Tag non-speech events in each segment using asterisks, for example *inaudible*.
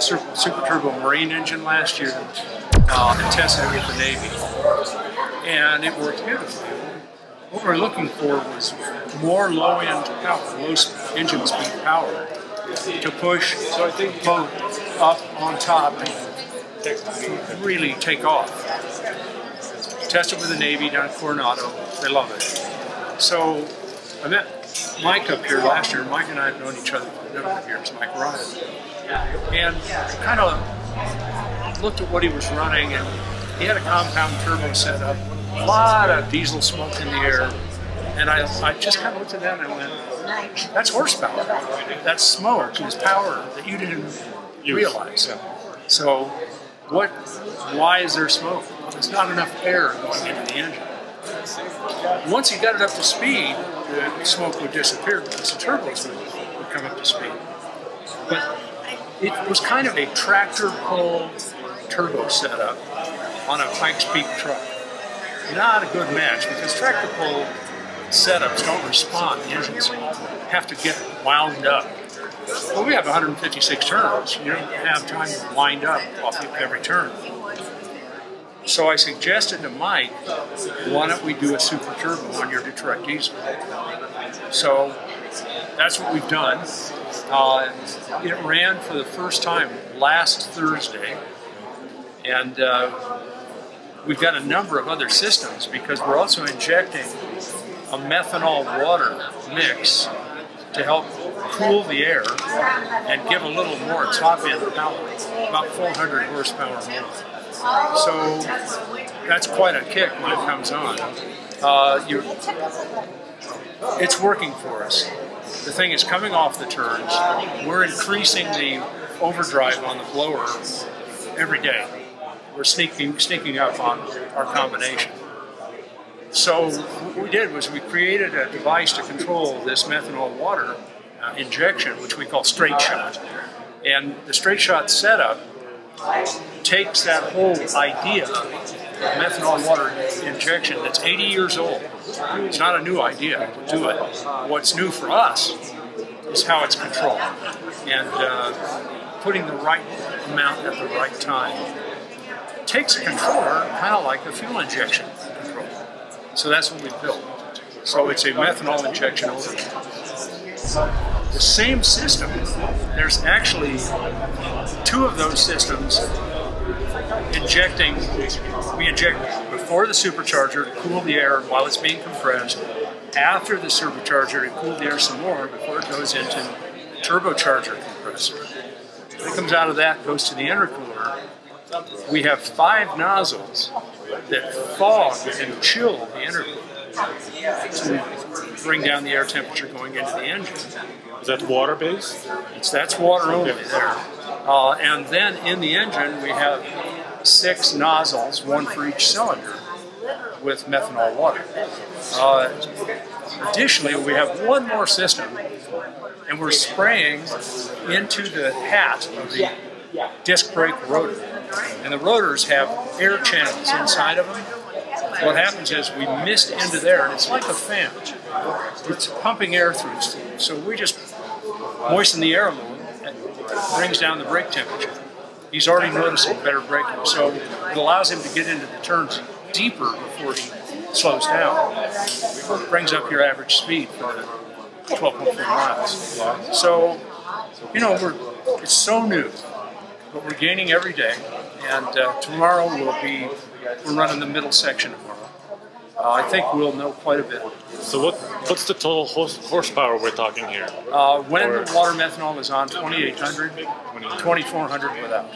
Super, Super Turbo Marine engine last year uh, and tested it with the Navy, and it worked beautifully. What we're looking for was more low-end power, low engine speed power to push boat up on top and really take off. Tested with the Navy down at Coronado. They love it. So I met Mike up here last year. Mike and I have known each other for a number of years, Mike Ryan. And kind of looked at what he was running, and he had a compound turbo set up, a lot of diesel smoke in the air. And I, I just kind of looked at that and I went, that's horsepower. That's smoke. It's power that you didn't realize. So what? Why is there smoke? There's not enough air going into the engine. Once you got it up to speed, the smoke would disappear because the turbos would, would come up to speed. But it was kind of a tractor pull turbo setup on a Pikes Peak truck. Not a good match because tractor pull setups don't respond. The engines have to get wound up. Well, we have 156 turns. You don't have time to wind up off of every turn. So I suggested to Mike, why don't we do a super turbo on your Detroit diesel? So that's what we've done. Uh, it ran for the first time last Thursday, and uh, we've got a number of other systems because we're also injecting a methanol water mix to help cool the air and give a little more top end power, about 400 horsepower more. So that's quite a kick when it comes on. Uh, it's working for us. The thing is coming off the turns. We're increasing the overdrive on the blower every day. We're sneaking sneaking up on our combination. So what we did was we created a device to control this methanol water uh, injection, which we call straight shot. And the straight shot setup takes that whole idea methanol water injection that's 80 years old. It's not a new idea to do it. What's new for us is how it's controlled and uh, putting the right amount at the right time. Takes a controller kind of like a fuel injection controller. So that's what we built. So it's a methanol injection over the same system, there's actually two of those systems injecting, we inject before the supercharger to cool the air while it's being compressed, after the supercharger to cool the air some more before it goes into the turbocharger compressor. It comes out of that, goes to the intercooler. We have five nozzles that fog and chill the intercooler to bring down the air temperature going into the engine. Is that water based? It's that's water only there. Uh, and then in the engine we have six nozzles, one for each cylinder, with methanol water. Uh, additionally, we have one more system, and we're spraying into the hat of the disc brake rotor. And the rotors have air channels inside of them what happens is we mist into there, and it's like a fan. It's pumping air through. So we just moisten the air a little, and it brings down the brake temperature. He's already noticing better braking, so it allows him to get into the turns deeper before he slows down. It brings up your average speed for 12.4 miles. So, you know, we're it's so new, but we're gaining every day. And uh, tomorrow will be we're running the middle section tomorrow. Uh, I think we'll know quite a bit. So what what's the total horsepower we're talking here? Uh, when or, water methanol is on, 2,800, 2,400 without.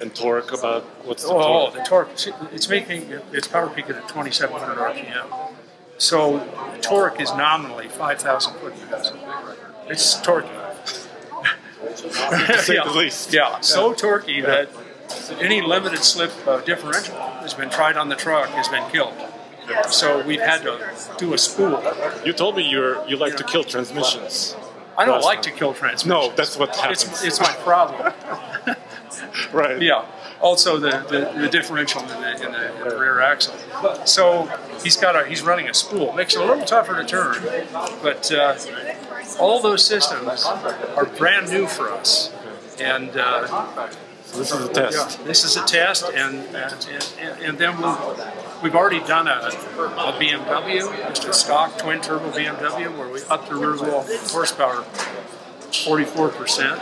And torque about what's the oh, torque? the torque, it's making its power peak at 2,700 RPM. So torque is nominally 5,000 foot-pounds. It's torquey. to say *laughs* yeah. the least. Yeah, so torquey yeah. that any limited slip uh, differential has been tried on the truck has been killed. So we've had to do a spool. You told me you're you like to kill transmissions. I don't like to kill transmissions. No, that's what happens. It's, it's my problem. *laughs* right. Yeah. Also, the, the, the differential in the, in, the, in the, rear axle. So he's got a he's running a spool. Makes it a little tougher to turn, but uh, all those systems are brand new for us, and uh, So this is a test. Yeah, this is a test, and and, and, and then we'll, we've already done a, a BMW, just a stock twin turbo BMW, where we upped the rear wheel horsepower 44%.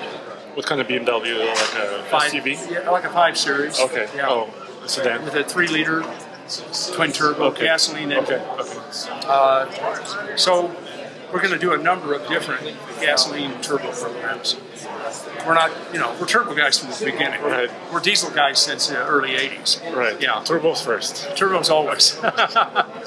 What kind of BMW? Like a Five, SUV? Yeah, like a 5 Series. Okay. Yeah. Oh, a sedan. With a 3 liter twin turbo Okay. gasoline engine. Okay. Okay. Uh, so we're going to do a number of different gasoline turbo programs. We're not, you know, we're turbo guys from the beginning. Right. We're diesel guys since the early 80s. Right. Yeah. Turbos first. Turbos always. *laughs*